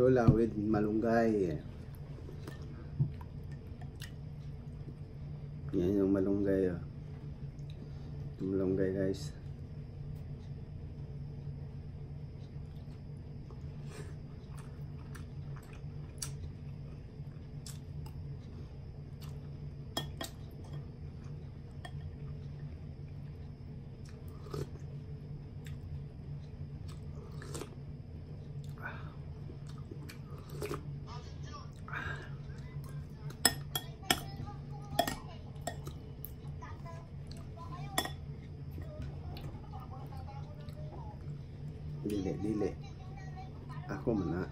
Tinola with malunggay. Yan yung malunggay. Oh. Malunggay guys. Lile, lile. Ako man na.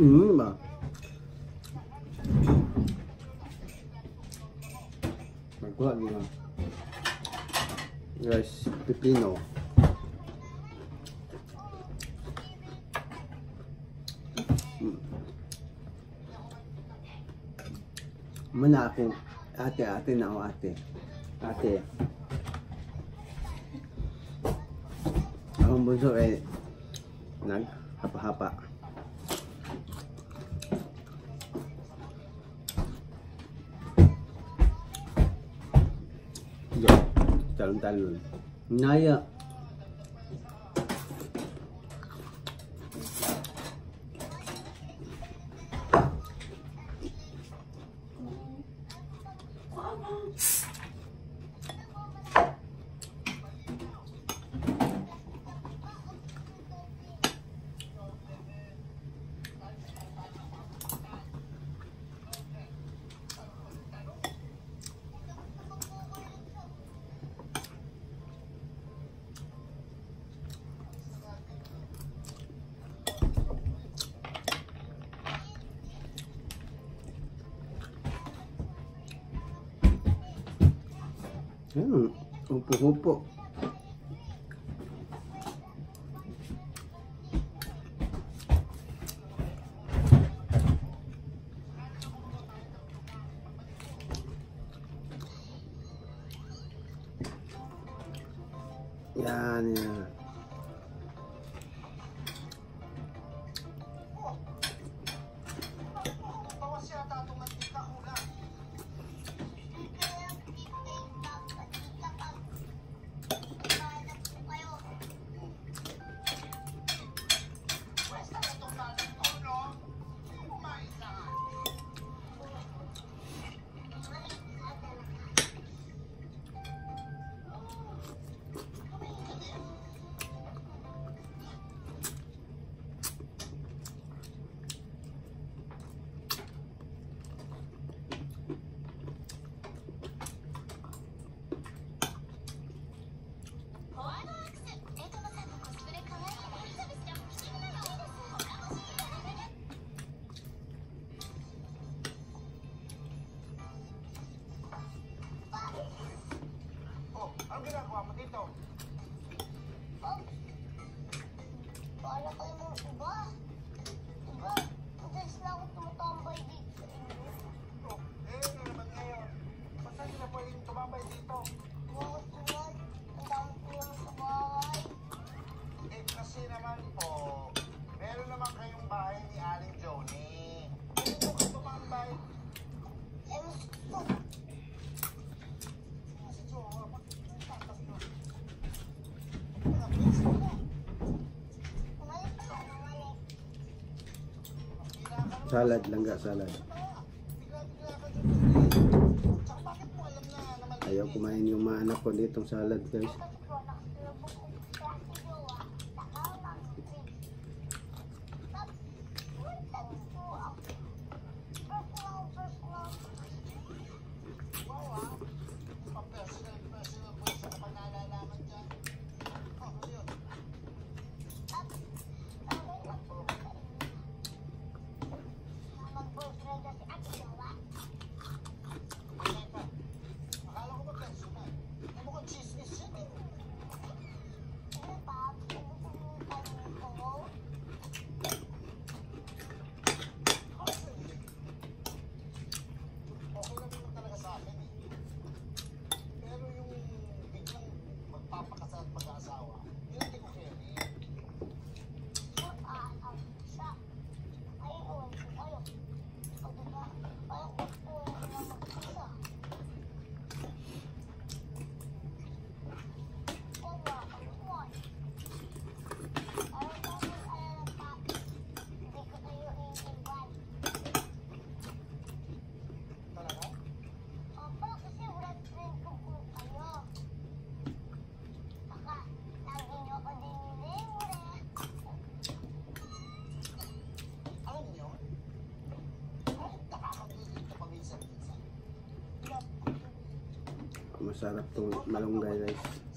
Mmm, ba. Magkuhan nyo lang. Guys, pipino. pepino. Ako. Ate, ate na ako ate. Ate. Ang bunso eh, naghapa-hapa. Yan, talon-talon. Naya. Hmm, upo-upo. Yan, yan. Oh, anong ginagawa mo dito? Wala kayo mga. Iba, alam na naman Ayaw kumain yung mga anak ko ditong salad guys. Masarap tong malunggay rice.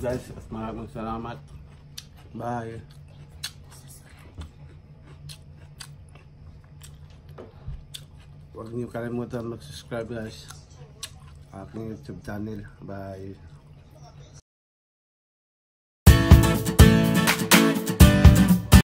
Guys at maraming salamat. Bye. Huwag niyo kalimutan mag-subscribe guys. Aking YouTube channel. Bye.